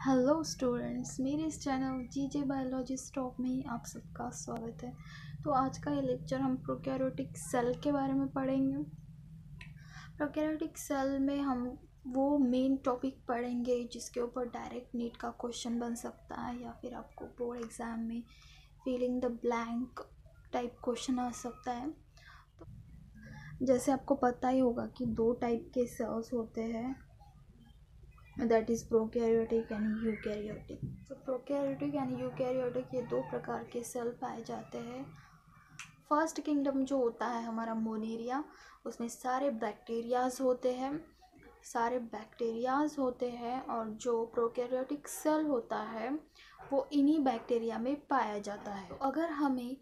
Hello students मेरे इस channel G J biology stop में ही आप सबका स्वागत है। तो आज का ये लेक्चर हम प्रोकैरियोटिक सेल के बारे में पढ़ेंगे। प्रोकैरियोटिक सेल में हम वो मेन टॉपिक पढ़ेंगे जिसके ऊपर डायरेक्ट नीट का क्वेश्चन बन सकता है या फिर आपको बोर्ड एग्ज़ाम में filling the blank type question आ सकता है। तो जैसे आपको पता ही होगा कि दो टाइप के सेल्स होते हैं। That is prokaryotic and eukaryotic तो प्रोकैरियोटिक एंड यूकैरियोटिक ये दो प्रकार के सेल पाए जाते हैं। फ़र्स्ट किंगडम जो होता है हमारा मोनेरिया उसमें सारे बैक्टीरियाज होते हैं। सारे बैक्टीरियाज होते हैं और जो प्रोकैरियोटिक सेल होता है, वो इन्हीं बैक्टीरिया में पाया जाता है। तो अगर हमें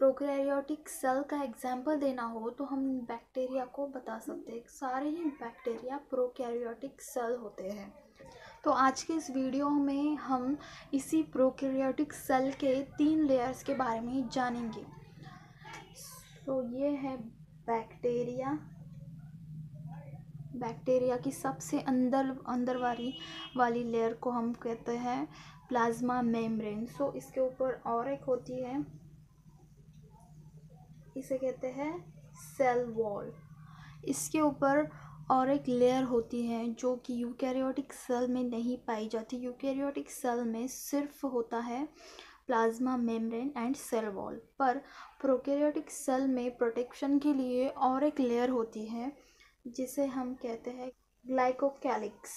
प्रोकैरियोटिक सेल का एग्ज़ाम्पल देना हो तो हम बैक्टीरिया को बता सकते हैं। सारे ही बैक्टीरिया प्रोकैरियोटिक सेल होते हैं। तो आज के इस वीडियो में हम इसी प्रोकैरियोटिक सेल के तीन लेयर्स के बारे में जानेंगे। तो ये है बैक्टीरिया बैक्टीरिया की सबसे अंदर अंदर वाली वाली लेयर को हम कहते हैं प्लाज्मा मेम्ब्रेन सो इसके ऊपर और एक होती है इसे कहते हैं सेल वॉल इसके ऊपर और एक लेयर होती है जो कि यूकैरियोटिक सेल में नहीं पाई जाती. यूकैरियोटिक सेल में सिर्फ़ होता है plasma membrane and cell wall पर प्रोकैरियोटिक सेल में प्रोटेक्शन के लिए और एक लेयर होती है, जिसे हम कहते हैं ग्लाइकोकैलिक्स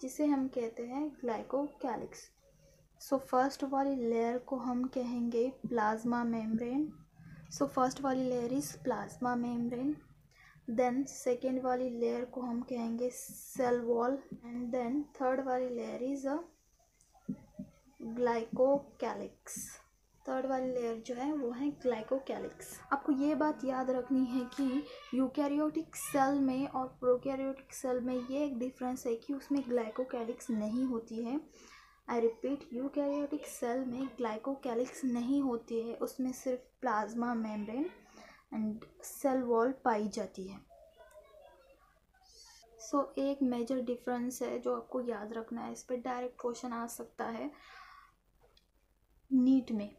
जिसे हम कहते हैं ग्लाइकोकैलिक्स सो फ़र्स्ट वाली लेयर को हम कहेंगे प्लाज्मा मेम्ब्रेन सो फ़र्स्ट वाली layer is plasma membrane then second वाली लेयर को हम कहेंगे cell wall and then third वाली layer is a glycocalyx third वाली लेयर जो है, वो है ग्लाइकोकैलिक्स आपको ये बात याद रखनी है कि यूकैरियोटिक सेल में और प्रोकैरियोटिक सेल में ये एक डिफरेंस है कि उसमें ग्लाइकोकैलिक्स नहीं होती है। आई रिपीट यूकैरियोटिक सेल में ग्लाइकोकैलिक्स नहीं होती है उसमें सिर्फ़ plasma membrane and cell wall पाई जाती है। सो so, एक मेजर डिफरेंस है जो आपको याद रखना है इस पर डायरेक्ट क्वेश्चन आ सकता है नीट में।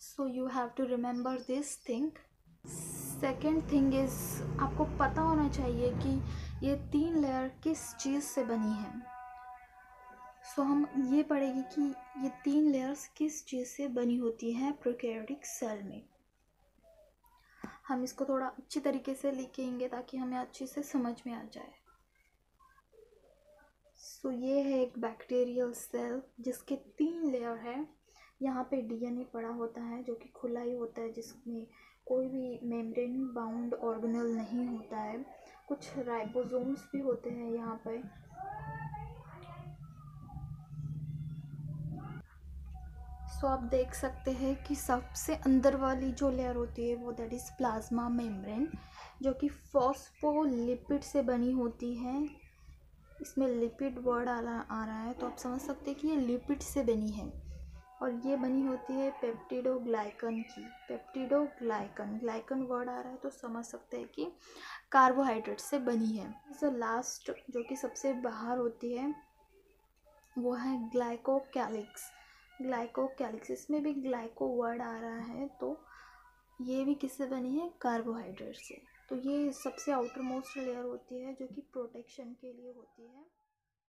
So you have to remember this thing second thing is आपको पता होना चाहिए कि ये तीन लेयर किस चीज़ से बनी है। सो हम ये पढ़ेंगे कि ये तीन लेयर्स किस चीज़ से बनी होती हैं प्रोकैरियोटिक सेल में। हम इसको थोड़ा अच्छी तरीके से लिखेंगे ताकि हमें अच्छे से समझ में आ जाए। सो so, ये है एक बैक्टीरियल सेल जिसके तीन लेयर है। यहाँ पे डीएनए पड़ा होता है जो कि खुला ही होता है जिसमें कोई भी मेम्ब्रेन बाउंड ऑर्गेनल नहीं होता है। कुछ राइबोसोम्स भी होते हैं यहाँ पर सो आप देख सकते हैं कि सबसे अंदर वाली जो लेयर होती है, वो दैट इज़ प्लाज्मा मेम्ब्रेन जो कि फॉस्फोलिपिड से बनी होती है। इसमें लिपिड वर्ड आ रहा आ रहा है तो आप समझ सकते हैं कि ये लिपिड से बनी है। और ये बनी होती है पेप्टिडोग्लाइकन की। पेप्टिडोग्लाइकन ग्लाइकन वर्ड आ रहा है तो समझ सकते हैं कि कार्बोहाइड्रेट से बनी है। जो लास्ट जो कि सबसे बाहर होती है, वो है ग्लाइकोकैलिक्स ग्लाइकोकैलिक्सिस में भी ग्लाइको वर्ड आ रहा है तो ये भी किससे बनी है? कार्बोहाइड्रेट से। तो ये सबसे आउटर मोस्ट लेयर होती है, जो कि प्रोटेक्शन के लिए होती है।